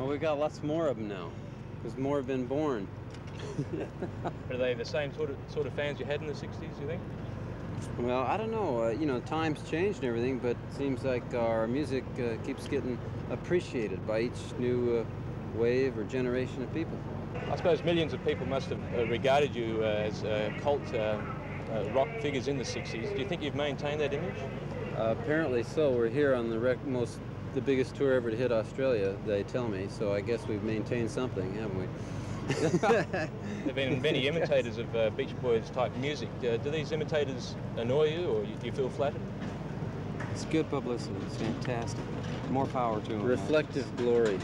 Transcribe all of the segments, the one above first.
Well, we've got lots more of them now, because more have been born. Are they the same sort of sort of fans you had in the 60s, you think? Well, I don't know. Uh, you know, times changed and everything, but it seems like our music uh, keeps getting appreciated by each new uh, wave or generation of people. I suppose millions of people must have uh, regarded you uh, as uh, cult rock figures in the 60s. Do you think you've maintained that image? apparently so. We're here on the most, the biggest tour ever to hit Australia, they tell me. So I guess we've maintained something, haven't we? there have been many imitators of uh, Beach Boys type music. Uh, do these imitators annoy you or do you feel flattered? It's good publicity. It's fantastic. More power to them. Reflective glory.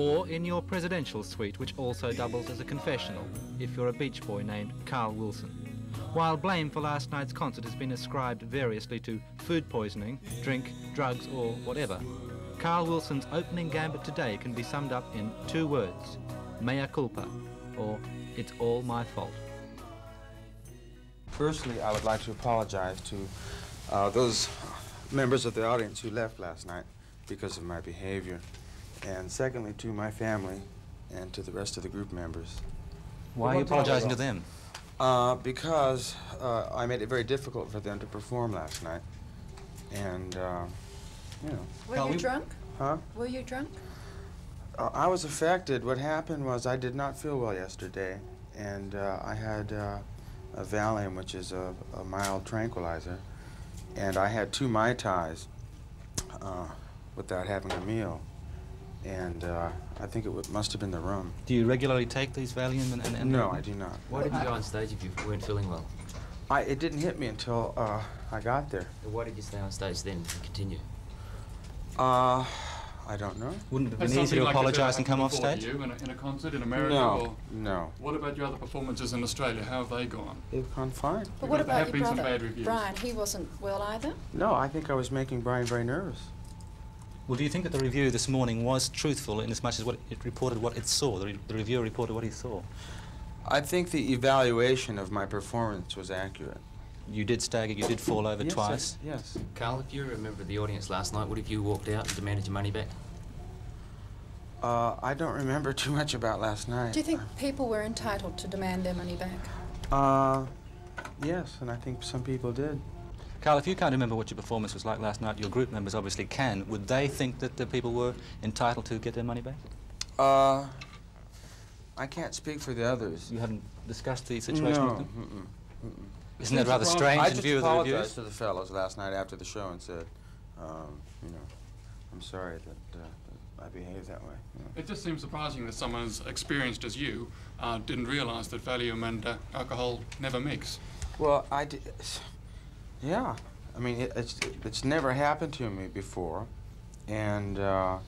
In your presidential suite, which also doubles as a confessional if you're a beach boy named Carl Wilson. While blame for last night's concert has been ascribed variously to food poisoning, drink, drugs, or whatever, Carl Wilson's opening gambit today can be summed up in two words mea culpa, or it's all my fault. Firstly, I would like to apologize to uh, those members of the audience who left last night because of my behavior and secondly to my family and to the rest of the group members. Why are you apologizing to them? Uh, because uh, I made it very difficult for them to perform last night. And, uh, you know. Were you drunk? Huh? Were you drunk? Uh, I was affected. What happened was I did not feel well yesterday. And uh, I had uh, a Valium, which is a, a, mild tranquilizer. And I had two Mai Tais without having a meal and uh, I think it must have been the rum. Do you regularly take these Valium and, and, and No, I do not. Why did you go on stage if you weren't feeling well? I, it didn't hit me until uh, I got there. Why did you stay on stage then and continue? Uh, I don't know. Wouldn't it have been easy to like apologise and come off stage? You in a, in a concert in America? No, no. What about your other performances in Australia? How have they gone? They've gone fine. But what about your brother, Brian? He wasn't well either? No, I think I was making Brian very nervous. Well, do you think that the review this morning was truthful in as much as what it reported what it saw? The, re the reviewer reported what he saw. I think the evaluation of my performance was accurate. You did stagger, you did fall over yes, twice. I, yes. Carl, if you were a member of the audience last night, what if you walked out and demanded your money back? Uh, I don't remember too much about last night. Do you think people were entitled to demand their money back? Uh, yes, and I think some people did. Carl, if you can't remember what your performance was like last night, your group members obviously can. Would they think that the people were entitled to get their money back? Uh, I can't speak for the others. You haven't discussed the situation no. with them? Mm -mm. Mm Isn't that rather strange I in view of the reviews? I just to the fellows last night after the show and said, um, you know, I'm sorry that, uh, that I behaved that way. You know. It just seems surprising that someone as experienced as you uh, didn't realize that Valium and uh, alcohol never mix. Well, I did. Yeah, I mean, it, it's, it's never happened to me before, and uh,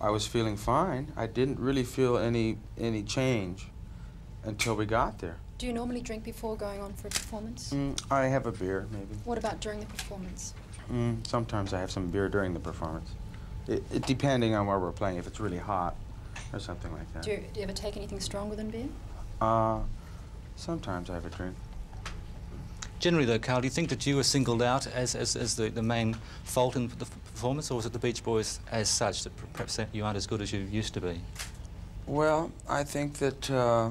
I was feeling fine. I didn't really feel any, any change until we got there. Do you normally drink before going on for a performance? Mm, I have a beer, maybe. What about during the performance? Mm, sometimes I have some beer during the performance. It, it, depending on where we're playing, if it's really hot or something like that. Do you, do you ever take anything stronger than beer? Uh, sometimes I have a drink. Generally, though, Carl, do you think that you were singled out as, as, as the, the main fault in the performance, or was it the Beach Boys as such that perhaps you aren't as good as you used to be? Well, I think that uh,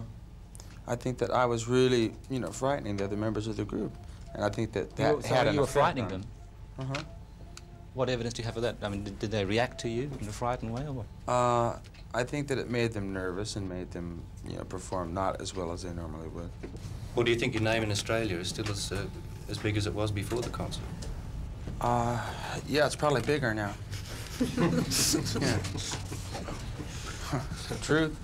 I think that I was really, you know, frightening the other members of the group, and I think that that you, had so an you were frightening them. Uh huh. What evidence do you have of that? I mean, did, did they react to you in a frightened way, or what? Uh, I think that it made them nervous and made them, you know, perform not as well as they normally would. Well, do you think your name in Australia is still as, uh, as big as it was before the concert? Uh, yeah, it's probably bigger now. yeah. Truth.